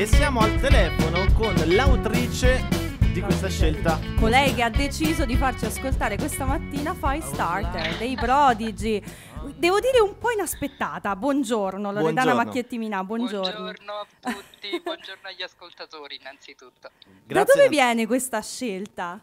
E siamo al telefono con l'autrice di questa scelta. Colei che ha deciso di farci ascoltare questa mattina Five Starter dei Prodigy. Devo dire un po' inaspettata. Buongiorno Loredana Buongiorno. Macchietti Minà, buongiorno. Buongiorno a tutti, buongiorno agli ascoltatori innanzitutto. Da dove viene questa scelta?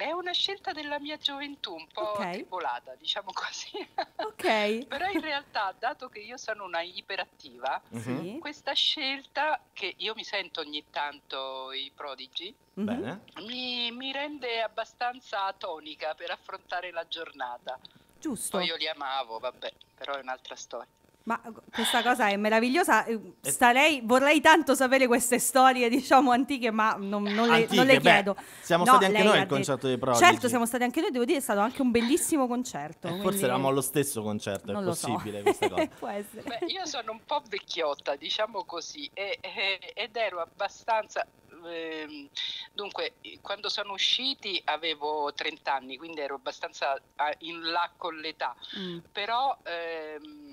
È una scelta della mia gioventù, un po' Ok. tribolata, diciamo così. Ok. Però in realtà, dato che io sono una iperattiva, Mhm. Sì. questa scelta, che io mi sento ogni tanto i prodigi, Mhm. Bene. mi, mi rende abbastanza tonica per affrontare la giornata. Giusto. Poi io li amavo, vabbè, però è un'altra storia. Ma questa cosa è meravigliosa. eh, Starei, vorrei tanto sapere queste storie, diciamo, antiche, ma non, non le, Antiche, non le beh, chiedo. siamo No, stati anche noi al concerto dei Prodigy. Certo, siamo stati anche noi, devo dire, è stato anche un bellissimo concerto. Eh, forse quindi- eravamo allo stesso concerto, è non so. possibile questa cosa. Beh, io sono un po' vecchiotta, diciamo così, e- e- ed ero abbastanza. ehm, dunque, quando sono usciti avevo 30 anni, quindi ero abbastanza ah, in là con l'età, Mm. però ehm,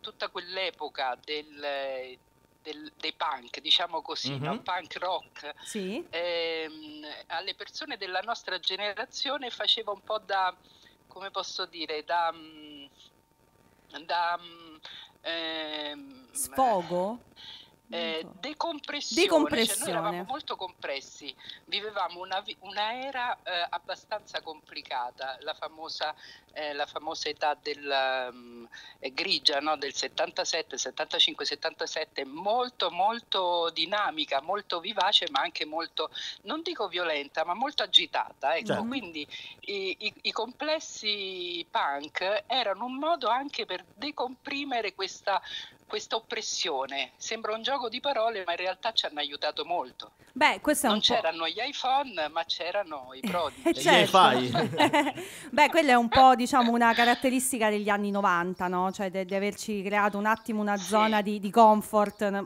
tutta quell'epoca del- del- dei punk, diciamo così, Mhm. no? punk rock, Sì. ehm, alle persone della nostra generazione faceva un po' da, come posso dire, da... mm, da mm, ehm, Sfogo? eh, So. decompressione, Decompressione. Cioè, noi eravamo molto compressi, vivevamo una, una era eh, abbastanza complicata, la famosa, eh, la famosa età del eh, grigia no? del 77, 75, 77, molto molto dinamica, molto vivace, ma anche molto, non dico violenta, ma molto agitata. Ecco. Certo. Quindi i, i- i complessi punk erano un modo anche per decomprimere questa questa oppressione. Sembra un gioco di parole, ma in realtà ci hanno aiutato molto. Beh, questo è Non c'erano gli iPhone, ma c'erano i prodigi. Gli Certo. hi-fi. Beh, quella è un po', diciamo, una caratteristica degli anni 90, no? Cioè de- di averci creato un attimo una Sì. zona di, di comfort,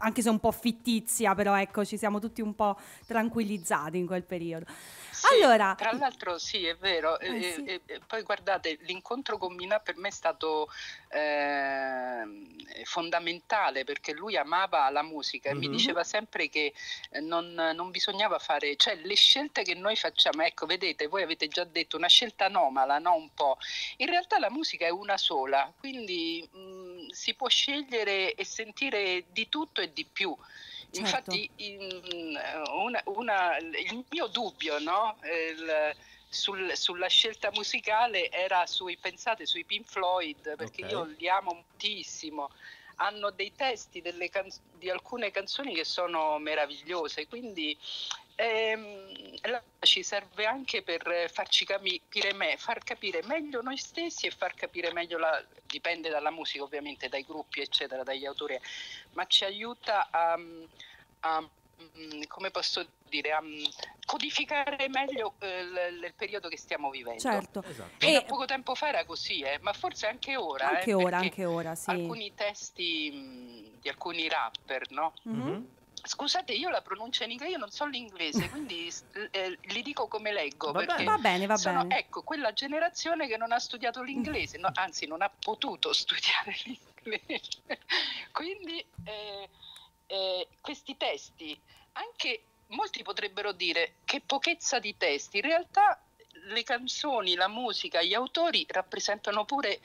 anche se un po' fittizia, però ecco, ci siamo tutti un po' tranquillizzati in quel periodo. Sì, Allora, tra l'altro sì, è vero. Eh, E- sì. e- e poi guardate, l'incontro con Minà per me è stato ehm, fondamentale perché lui amava la musica e mi Mhm. diceva sempre che eh, non, non bisognava fare, cioè le scelte che noi facciamo, ecco, vedete, voi avete già detto una scelta anomala, no? Un po'. In realtà la musica è una sola, quindi mh, si può scegliere e sentire di tutto e di più. Certo. Infatti in- una- una- il mio dubbio no? Il- sul- sulla scelta musicale era sui, pensate, sui Pink Floyd, perché Ok. io li amo moltissimo. Hanno dei testi canz- di alcune canzoni che sono meravigliose, quindi ehm, ci serve anche per farci capire, me- far capire meglio noi stessi e far capire meglio la, dipende dalla musica ovviamente, dai gruppi eccetera, dagli autori, ma ci aiuta a, a, mm, come posso dire, a mm, codificare meglio eh, il, il periodo che stiamo vivendo. certo, Esatto. Fino E- a poco tempo fa era così, eh, ma forse anche ora. anche eh, ora, anche ora, sì. Alcuni testi mm, di alcuni rapper, no? Mhm. Mhm. Scusate, io la pronuncia in inglese, io non so l'inglese, quindi eh, li dico come leggo. Va perché bene. Va bene, va sono, bene. ecco, quella generazione che non ha studiato l'inglese, no, anzi non ha potuto studiare l'inglese. Quindi eh, eh, questi testi, anche molti potrebbero dire che pochezza di testi, in realtà le canzoni, la musica, gli autori rappresentano pure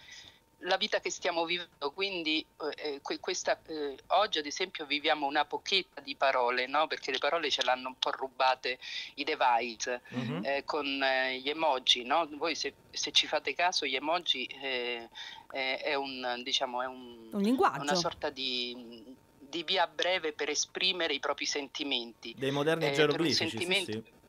la vita che stiamo vivendo, quindi eh, que- questa, eh, oggi ad esempio viviamo una pochetta di parole, no? perché le parole ce l'hanno un po' rubate i device Mhm. eh, con eh, gli emoji, no? Voi se, se ci fate caso gli emoji eh, eh, è un diciamo è un- Un linguaggio. una sorta di, di via breve per esprimere i propri sentimenti. Dei moderni Eh, geroglifici, sì, sentimento- sì.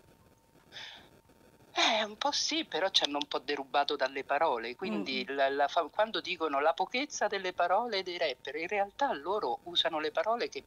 Eh, un po' sì, però ci hanno un po' derubato dalle parole, quindi Mm. la- la quando dicono la pochezza delle parole dei rapper, in realtà loro usano le parole che,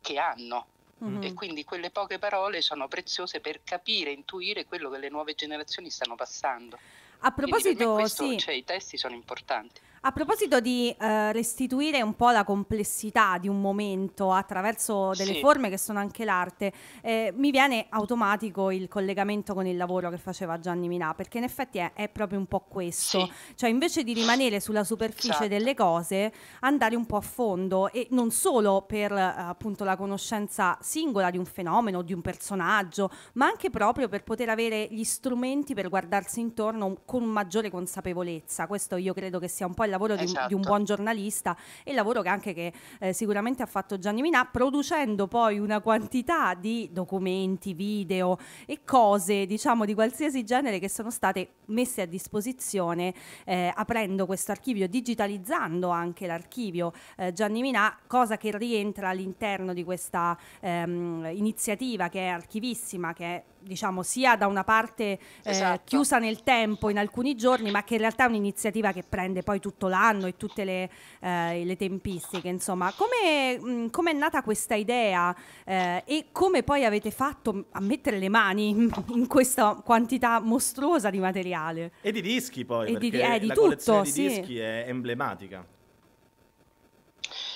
che hanno Mhm. e quindi quelle poche parole sono preziose per capire, intuire quello che le nuove generazioni stanno passando. A proposito, questo, sì. cioè, i testi sono importanti. A proposito di eh, restituire un po' la complessità di un momento attraverso delle Sì. forme che sono anche l'arte, eh, mi viene automatico il collegamento con il lavoro che faceva Gianni Minà, perché in effetti è, è proprio un po' questo, Sì. cioè invece di rimanere sulla superficie Esatto. delle cose, andare un po' a fondo e non solo per eh, appunto la conoscenza singola di un fenomeno, di un personaggio, ma anche proprio per poter avere gli strumenti per guardarsi intorno con maggiore consapevolezza. Questo io credo che sia un po' il lavoro di, un- di un Esatto. buon giornalista e il lavoro che anche che eh, sicuramente ha fatto Gianni Minà, producendo poi una quantità di documenti, video e cose, diciamo, di qualsiasi genere che sono state messe a disposizione eh, aprendo questo archivio, digitalizzando anche l'archivio eh, Gianni Minà, cosa che rientra all'interno di questa ehm, iniziativa che è archivissima, che è diciamo sia da una parte eh, Esatto. chiusa nel tempo in alcuni giorni, ma che in realtà è un'iniziativa che prende poi tutto l'anno e tutte le, eh, le tempistiche. Insomma, come mh, come è nata questa idea eh, e come poi avete fatto a mettere le mani in, in questa quantità mostruosa di materiale? E di dischi poi, E di- eh, di la tutto, collezione di sì. dischi è emblematica.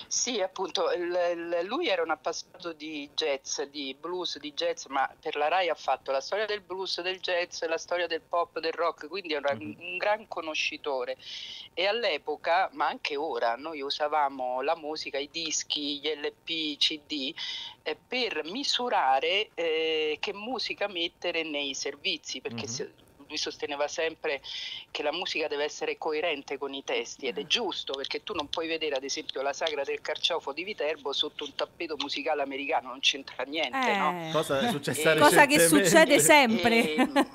Sì, appunto, il- lui era un appassionato di jazz, di blues, di jazz, ma per la RAI ha fatto la storia del blues, del jazz, la storia del pop, del rock, quindi era un, Mhm. un gran conoscitore. E all'epoca, ma anche ora, noi usavamo la musica, i dischi, gli LP, i CD, eh, per misurare eh, che musica mettere nei servizi, perché Mhm. se- lui sosteneva sempre che la musica deve essere coerente con i testi ed è giusto perché tu non puoi vedere ad esempio la sagra del carciofo di Viterbo sotto un tappeto musicale americano, non c'entra niente, no? Eh, Cosa è successa Eh, cosa che succede sempre. Ehm.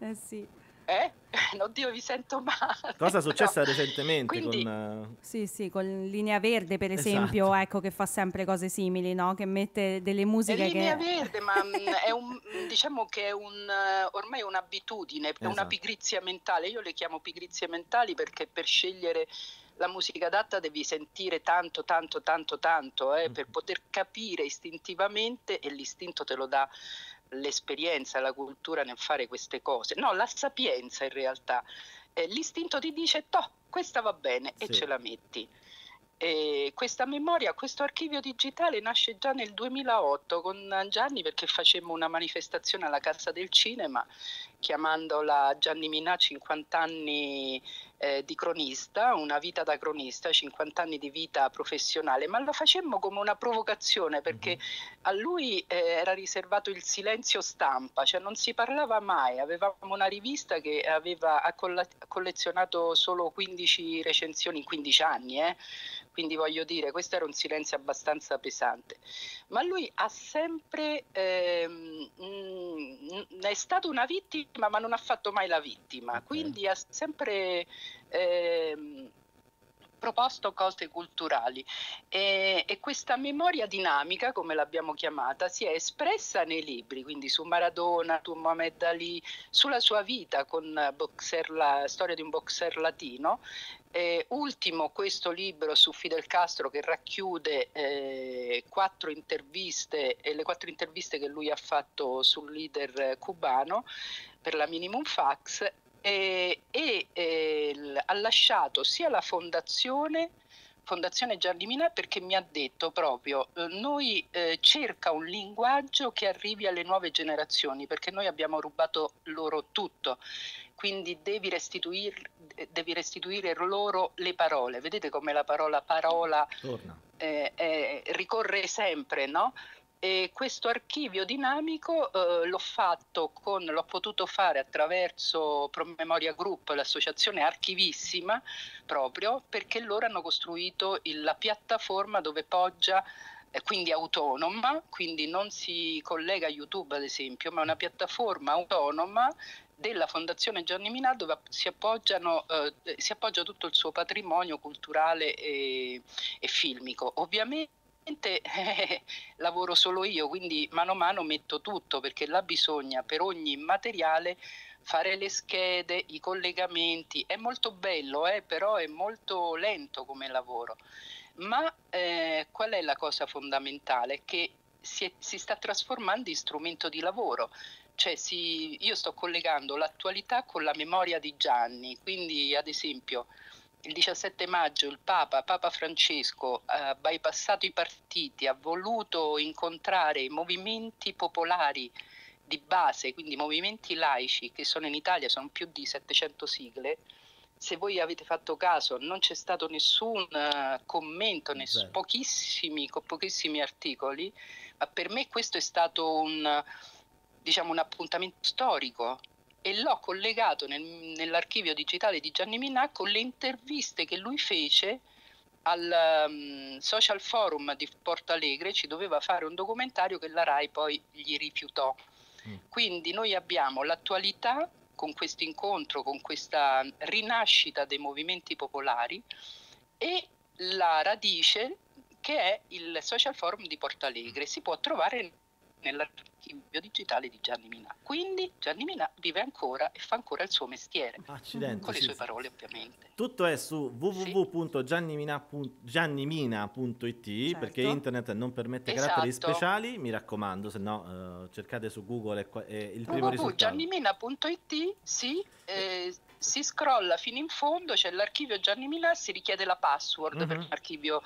eh sì. Eh? Oddio, vi sento male. Cosa è successa No. recentemente Quindi- con... Sì, sì, con Linea Verde per esempio, Esatto. ecco che fa sempre cose simili, no? Che mette delle È musiche linea che... verde, ma mm, è un, mm, diciamo che è un, eh, ormai è un'abitudine, è una Esatto. pigrizia mentale. Io le chiamo pigrizie mentali perché per scegliere la musica adatta devi sentire tanto, tanto, tanto, tanto, eh, Mm. per poter capire istintivamente e l'istinto te lo dà l'esperienza, la cultura nel fare queste cose. No, la sapienza in realtà. Eh, l'istinto ti dice, toh, questa va bene e Sì. ce la metti. E questa memoria, questo archivio digitale nasce già nel 2008 con Gianni perché facemmo una manifestazione alla Casa del Cinema chiamandola Gianni Minà 50 anni eh, di cronista, una vita da cronista, 50 anni di vita professionale, ma lo facemmo come una provocazione perché a lui eh, era riservato il silenzio stampa, cioè non si parlava mai, avevamo una rivista che aveva collezionato solo 15 recensioni in 15 anni, eh? Quindi voglio dire, questo era un silenzio abbastanza pesante. Ma lui ha sempre, ehm, mm, è stato una vittima, ma non ha fatto mai la vittima, Ok. quindi ha sempre ehm, proposto cose culturali e, e questa memoria dinamica, come l'abbiamo chiamata, si è espressa nei libri, quindi su Maradona, su Mohamed Ali, sulla sua vita con boxer, la storia di un boxer latino. Eh, ultimo questo libro su Fidel Castro che racchiude eh, quattro interviste e le quattro interviste che lui ha fatto sul leader eh, cubano per la Minimum Fax e, e, eh, l- ha lasciato sia la fondazione Fondazione Gianni Minà perché mi ha detto proprio eh, noi eh, cerca un linguaggio che arrivi alle nuove generazioni perché noi abbiamo rubato loro tutto. Quindi devi restituir- devi restituire loro le parole. Vedete come la parola parola eh, eh, ricorre sempre, no? E questo archivio dinamico eh, l'ho fatto con, l'ho potuto fare attraverso Promemoria Group, l'associazione archivissima, proprio perché loro hanno costruito il- la piattaforma dove poggia eh, quindi autonoma, quindi non si collega a YouTube ad esempio, ma è una piattaforma autonoma della Fondazione Gianni Minà dove si, eh, si appoggia tutto il suo patrimonio culturale e, e filmico. Ovviamente eh, lavoro solo io, quindi mano a mano metto tutto perché là bisogna per ogni materiale fare le schede, i collegamenti. È molto bello, eh, però è molto lento come lavoro. Ma eh, qual è la cosa fondamentale? Che si, è- si sta trasformando in strumento di lavoro. Cioè si- io sto collegando l'attualità con la memoria di Gianni, quindi ad esempio il 17 maggio il Papa, Papa Francesco, ha bypassato i partiti, ha voluto incontrare i movimenti popolari di base, quindi movimenti laici che sono in Italia, sono più di 700 sigle, se voi avete fatto caso non c'è stato nessun uh, commento, ness- pochissimi, pochissimi articoli, ma per me questo è stato un, diciamo, un appuntamento storico e l'ho collegato nel, nell'archivio digitale di Gianni Minà con le interviste che lui fece al um, social forum di Porto Alegre, ci doveva fare un documentario che la RAI poi gli rifiutò. Mm. Quindi noi abbiamo l'attualità con questo incontro, con questa rinascita dei movimenti popolari e la radice che è il social forum di Porto Alegre. Si può trovare nell'archivio digitale di Gianni Minà. Quindi Gianni Minà vive ancora e fa ancora il suo mestiere. Accidenti, con le sì, sue sì. parole ovviamente. Tutto è su www.giannimina.it Certo. perché internet non permette Esatto. caratteri speciali, mi raccomando, se no eh, cercate su Google e, e il primo risultato. www.giannimina.it sì, eh, si scrolla fino in fondo, c'è l'archivio Gianni Minà, si richiede la password Mhm. perché è un archivio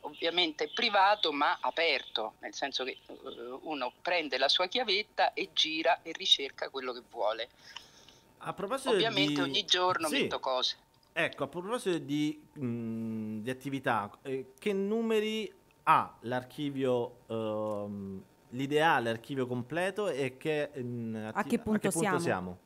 ovviamente privato ma aperto, nel senso che eh, uno prende la sua chiavetta e gira e ricerca quello che vuole. A proposito Ovviamente di... ogni giorno Sì. metto cose. Ecco, a proposito di, mh, di attività, eh, che numeri ha l'archivio, ehm, l'ideale archivio completo e che, mh, A che punto siamo? siamo?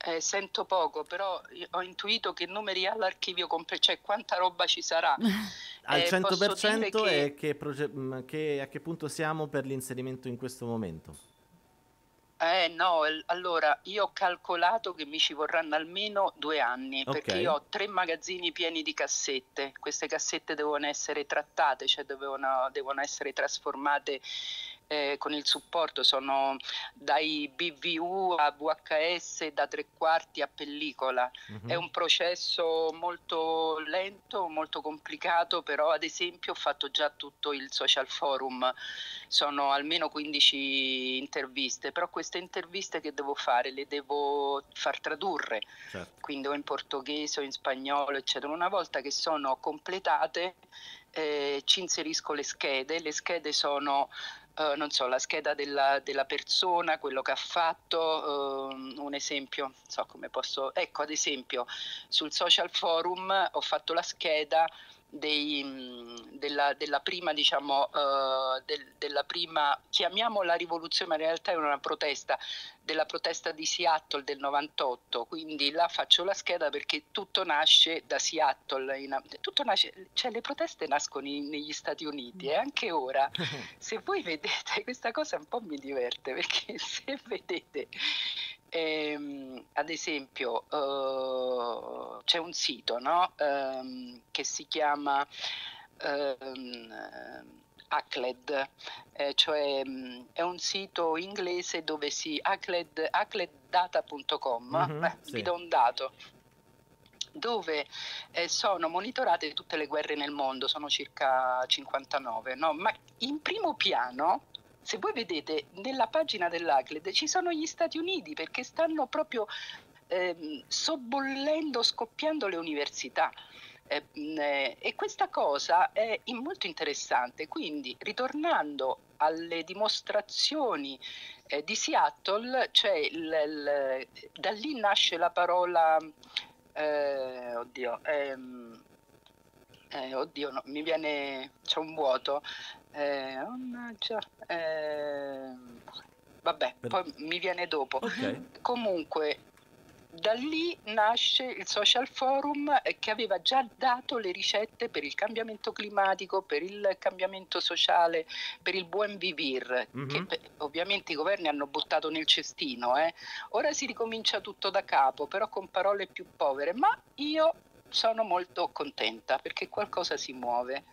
Eh, sento poco, però ho intuito che numeri ha l'archivio completo, cioè quanta roba ci sarà. Al Eh, posso 100% dire e che proge- mh, che- a che punto siamo per l'inserimento in questo momento? Eh no, allora io ho calcolato che mi ci vorranno almeno due anni Ok. perché io ho tre magazzini pieni di cassette. Queste cassette devono essere trattate, cioè devono, devono essere trasformate eh, con il supporto, sono dai BVU a VHS, da tre quarti a pellicola. Mhm. È un processo molto lento, molto complicato, però ad esempio ho fatto già tutto il social forum, sono almeno 15 interviste, però queste interviste che devo fare le devo far tradurre, Certo. quindi o in portoghese o in spagnolo, eccetera. Una volta che sono completate eh, ci inserisco le schede, le schede sono eh, non so, la scheda della, della persona, quello che ha fatto, ehm, un esempio, non so come posso, ecco ad esempio sul social forum ho fatto la scheda dei, mh, della, della prima, diciamo, eh, del- della prima, chiamiamola rivoluzione, ma in realtà è una protesta, della protesta di Seattle del 98, quindi là faccio la scheda perché tutto nasce da Seattle, in- tutto nasce, cioè le proteste nascono in- negli Stati Uniti e anche ora. Se voi vedete, questa cosa un po' mi diverte perché se vedete, ad esempio, eh, c'è un sito no? Ehm, che si chiama ehm, ACLED, eh, cioè mh, è un sito inglese dove si ACLED, acleddata.com, Mhm, eh, sì. vi do un dato dove eh, sono monitorate tutte le guerre nel mondo, sono circa 59, no? ma in primo piano, se voi vedete nella pagina dell'ACLED ci sono gli Stati Uniti perché stanno proprio ehm, sobbollendo, scoppiando le università. Eh, eh, e questa cosa è molto interessante, quindi ritornando alle dimostrazioni eh, di Seattle, cioè il- il- da lì nasce la parola eh, oddio, ehm, eh, oddio, no, mi viene, c'è un vuoto. Eh, mannaggia, ehm, vabbè, poi mi viene dopo. Ok. Comunque, da lì nasce il social forum eh, che aveva già dato le ricette per il cambiamento climatico, per il cambiamento sociale, per il buon vivir, Mhm. che beh, ovviamente i governi hanno buttato nel cestino. eh. Ora si ricomincia tutto da capo, però con parole più povere, ma io sono molto contenta perché qualcosa si muove.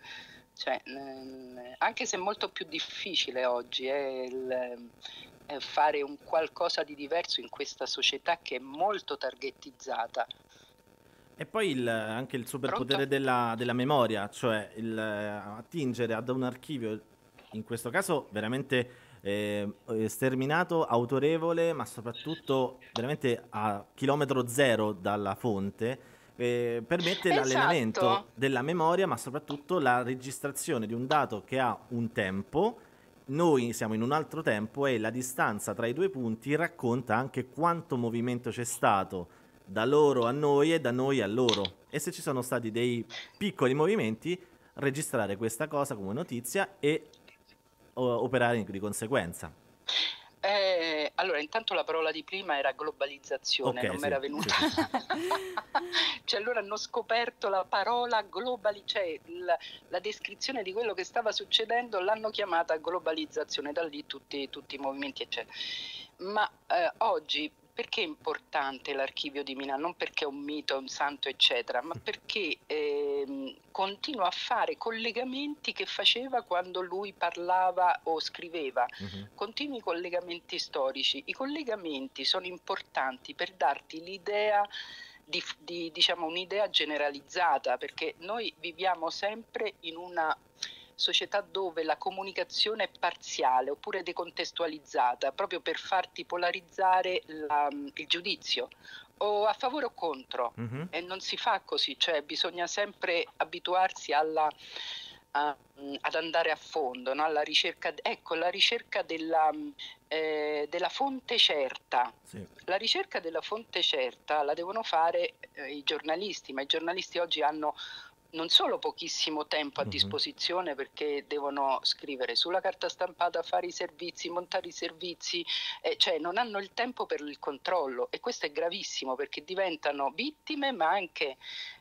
Cioè, ehm, anche se è molto più difficile oggi eh, il- eh, fare un qualcosa di diverso in questa società che è molto targetizzata. E poi il- anche il superpotere della, della memoria, cioè il, eh, attingere ad un archivio, in questo caso veramente eh, sterminato, autorevole, ma soprattutto veramente a chilometro zero dalla fonte, eh, permette Esatto. l'allenamento della memoria, ma soprattutto la registrazione di un dato che ha un tempo. Noi siamo in un altro tempo e la distanza tra i due punti racconta anche quanto movimento c'è stato da loro a noi e da noi a loro. E se ci sono stati dei piccoli movimenti, registrare questa cosa come notizia e o- operare di conseguenza. Eh, allora, intanto la parola di prima era globalizzazione, Ok, non sì, mi era venuta. sì, cioè, loro hanno scoperto la parola globali, cioè il- la descrizione di quello che stava succedendo l'hanno chiamata globalizzazione, da lì tutti, tutti i movimenti, eccetera. Ma eh, oggi perché è importante l'archivio di Milano? Non perché è un mito, è un santo, eccetera, ma perché ehm, continua a fare collegamenti che faceva quando lui parlava o scriveva Mhm. continui collegamenti storici. I collegamenti sono importanti per darti l'idea di, di, diciamo un'idea generalizzata, perché noi viviamo sempre in una società dove la comunicazione è parziale oppure decontestualizzata, proprio per farti polarizzare la- il giudizio o a favore o contro Mhm. e non si fa così, cioè bisogna sempre abituarsi alla, a- ad andare a fondo, no? alla ricerca, ecco, la ricerca della, eh, della fonte certa. Sì. La ricerca della fonte certa la devono fare eh, i giornalisti, ma i giornalisti oggi hanno non solo pochissimo tempo a Mhm. disposizione perché devono scrivere sulla carta stampata, fare i servizi, montare i servizi, eh, cioè non hanno il tempo per il controllo e questo è gravissimo perché diventano vittime ma anche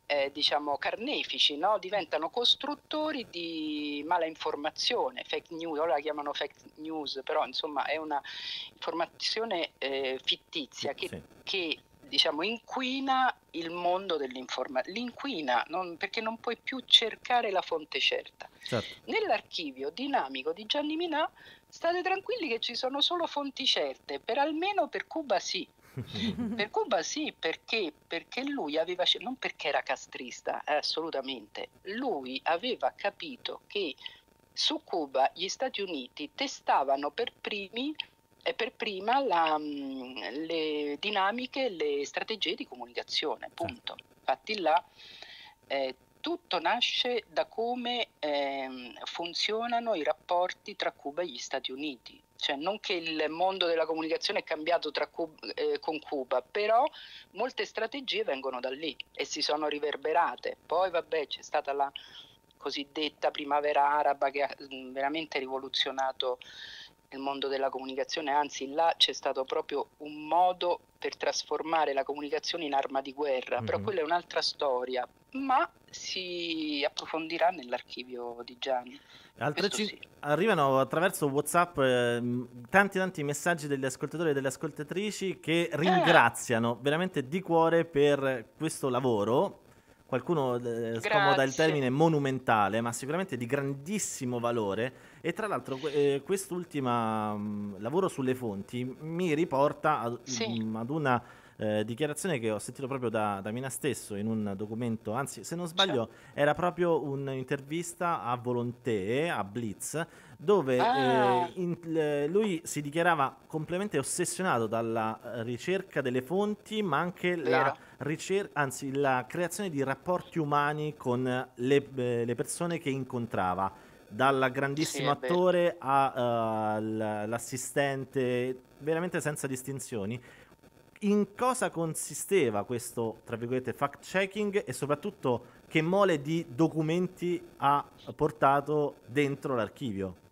eh, diciamo carnefici, no? diventano costruttori di mala informazione, fake news, ora la chiamano fake news, però insomma è una informazione eh, fittizia che, Sì. che diciamo inquina il mondo dell'informazione, l'inquina non- perché non puoi più cercare la fonte certa. Certo. Nell'archivio dinamico di Gianni Minà state tranquilli che ci sono solo fonti certe, per almeno per Cuba sì. Per Cuba sì, perché? Perché lui aveva, non perché era castrista, eh, assolutamente, lui aveva capito che su Cuba gli Stati Uniti testavano per primi per prima la, mm, le dinamiche, le strategie di comunicazione, punto. Infatti là eh, tutto nasce da come ehm, funzionano i rapporti tra Cuba e gli Stati Uniti. Cioè, non che il mondo della comunicazione è cambiato tra Cub- eh, con Cuba, però molte strategie vengono da lì e si sono riverberate. Poi, vabbè, c'è stata la cosiddetta primavera araba che ha mm, veramente rivoluzionato il mondo della comunicazione, anzi là c'è stato proprio un modo per trasformare la comunicazione in arma di guerra, però Mhm. quella è un'altra storia, ma si approfondirà nell'archivio di Gianni. Ci- sì. Arrivano attraverso WhatsApp ehm, tanti tanti messaggi degli ascoltatori e delle ascoltatrici che ringraziano veramente di cuore per questo lavoro. Qualcuno eh, scomoda il termine monumentale, ma sicuramente di grandissimo valore. E tra l'altro eh, quest'ultimo mm, lavoro sulle fonti mi riporta ad, Sì. mm, ad una eh, dichiarazione che ho sentito proprio da, da Mina stesso in un documento, anzi se non sbaglio era proprio un'intervista a Volonté, a Blitz, dove Ah. eh, in- l- lui si dichiarava completamente ossessionato dalla eh, ricerca delle fonti, ma anche la, ricer- anzi, la creazione di rapporti umani con le, eh, le persone che incontrava. Dal grandissimo Sì, attore all'assistente, veramente senza distinzioni. In cosa consisteva questo, tra virgolette, fact checking e soprattutto che mole di documenti ha portato dentro l'archivio?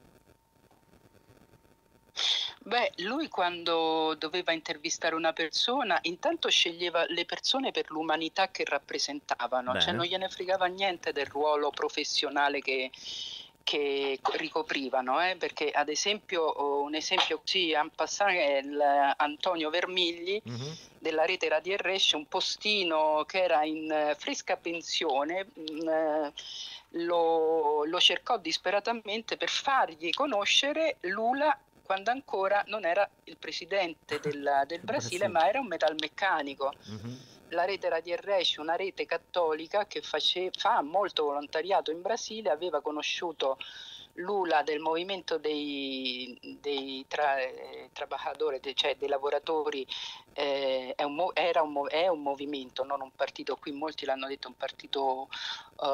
Beh, lui quando doveva intervistare una persona, intanto sceglieva le persone per l'umanità che rappresentavano, cioè Bene. non gliene fregava niente del ruolo professionale che, che co- ricoprivano, eh, perché ad esempio, un esempio così en passant è Antonio Vermigli Mhm. della rete Radio RS, un postino che era in fresca pensione, mm, eh, lo, lo cercò disperatamente per fargli conoscere Lula quando ancora non era il presidente del, del Brasile, Brasile. ma era un metalmeccanico. Mhm. La rete Radio RS, una rete cattolica che face- fa molto volontariato in Brasile, aveva conosciuto Lula del movimento dei, dei tra, trabajadores, cioè dei lavoratori, eh, un, era un, è un movimento, non un partito, qui molti l'hanno detto un partito uh,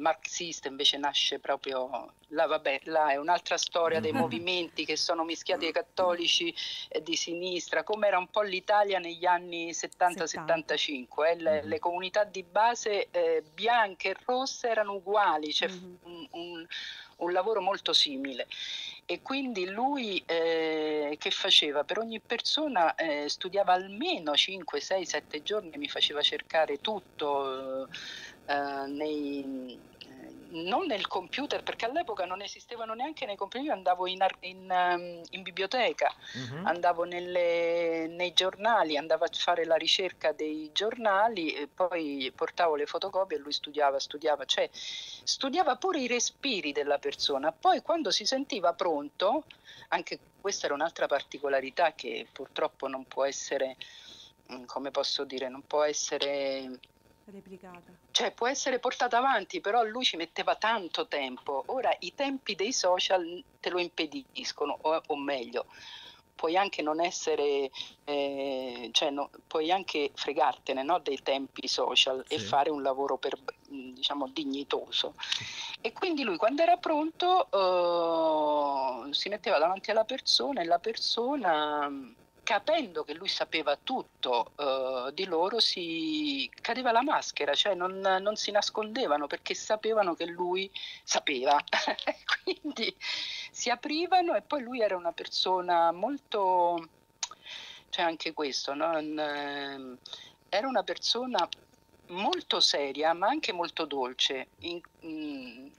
marxista, invece nasce proprio, là, vabbè, là è un'altra storia dei movimenti che sono mischiati ai cattolici e di sinistra, come era un po' l'Italia negli anni 70-75, eh, le, le, comunità di base eh, bianche e rosse erano uguali, cioè mm-hmm. un, un, un lavoro molto simile e quindi lui eh, che faceva? Per ogni persona eh, studiava almeno 5, 6, 7 giorni, mi faceva cercare tutto eh, nei, non nel computer, perché all'epoca non esistevano neanche nei computer, io andavo in, in, um, in biblioteca, uh-huh. andavo nelle, nei giornali, andavo a fare la ricerca dei giornali e poi portavo le fotocopie e lui studiava, studiava, cioè studiava pure i respiri della persona. Poi quando si sentiva pronto, anche questa era un'altra particolarità che purtroppo non può essere, mm, come posso dire, non può essere replicata. Cioè può essere portata avanti, però lui ci metteva tanto tempo. Ora i tempi dei social te lo impediscono, o, o meglio, puoi anche non essere, eh, cioè no, puoi anche fregartene no, dei tempi social sì. e fare un lavoro per, diciamo, dignitoso. E quindi lui quando era pronto uh, si metteva davanti alla persona e la persona capendo che lui sapeva tutto uh, di loro, si cadeva la maschera, cioè non, non, si nascondevano perché sapevano che lui sapeva. Quindi si aprivano e poi lui era una persona molto, cioè anche questo, no? Ehm, era una persona molto seria ma anche molto dolce. In, eh,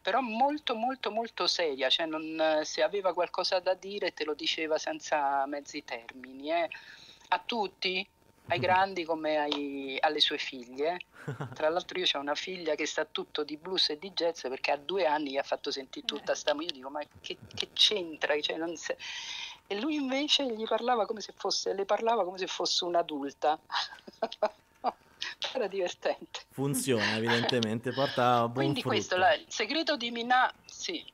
però molto molto molto seria, cioè non, se aveva qualcosa da dire te lo diceva senza mezzi termini, eh. a tutti, ai grandi come ai, alle sue figlie. Tra l'altro io ho una figlia che sta tutto di blues e di jazz perché a due anni ha fatto sentire tutta sta musica, io dico ma che, che c'entra? Cioè, se... E lui invece gli parlava come se fosse, le parlava come se fosse un'adulta. era divertente. Funziona evidentemente, porta a buon Quindi frutto. questo, la, il segreto di Minà, sì.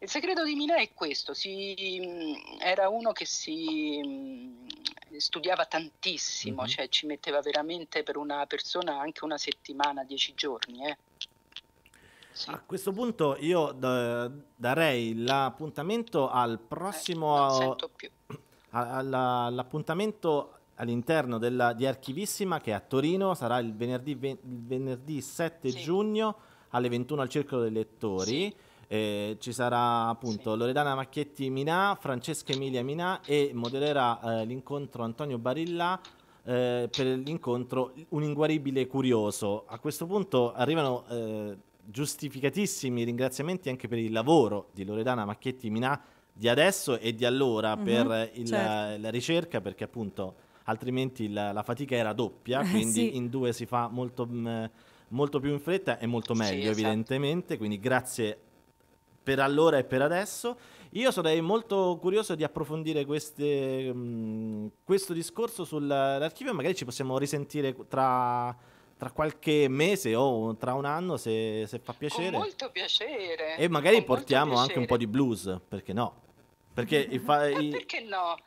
Il segreto di Minà è questo, si, mm, era uno che si mm, studiava tantissimo, mm-hmm. cioè ci metteva veramente per una persona anche una settimana, dieci giorni. Eh. Sì. A questo punto io d- darei l'appuntamento al prossimo... Eh, non sento più. All'appuntamento all'interno della, di Archivissima che a Torino sarà il venerdì, il venerdì 7 sì. giugno alle 21 al Circolo dei Lettori. Sì. Eh, ci sarà appunto sì. Loredana Macchietti Minà, Francesca Emilia Minà e modererà eh, l'incontro Antonio Barilla eh, per l'incontro Un inguaribile curioso. A questo punto arrivano eh, giustificatissimi ringraziamenti anche per il lavoro di Loredana Macchietti Minà di adesso e di allora mm-hmm, per il, certo. la ricerca perché appunto altrimenti la, la fatica era doppia, eh, quindi sì. in due si fa molto, mh, mm, molto, più in fretta e molto meglio sì, esatto. evidentemente, quindi grazie per allora e per adesso. Io sarei molto curioso di approfondire queste, mh, mm, questo discorso sull'archivio, magari ci possiamo risentire tra, tra qualche mese o tra un anno se, se fa piacere. Con molto piacere. E magari portiamo anche un po' di blues, perché no? Perché, il, fa, il... perché no?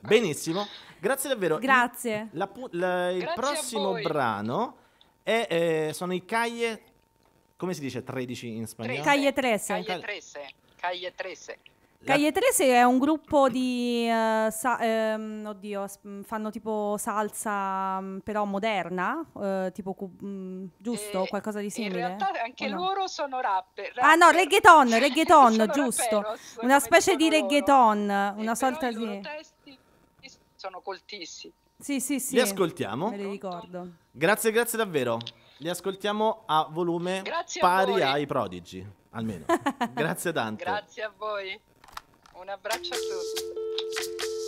Benissimo, grazie davvero. Grazie. La, la, il grazie prossimo brano è, eh, sono i Calle, come si dice 13 in spagnolo? Calle 13. Calle 13. Calle 13. Calle 13 è un gruppo di uh, sa- ehm, oddio, fanno tipo salsa mm, però moderna, uh, tipo um, giusto, eh, qualcosa di simile. In realtà anche no? loro sono rapper, rapper. Ah no, reggaeton, reggaeton, giusto. Rapperos, una specie di reggaeton, loro. una sorta di testi sono coltissimi. Sì, sì, sì. Li ascoltiamo. Me li ricordo. Grazie, grazie davvero. Li ascoltiamo a volume grazie pari a ai prodigi, almeno. grazie tante. Grazie a voi. Un abbraccio a tutti.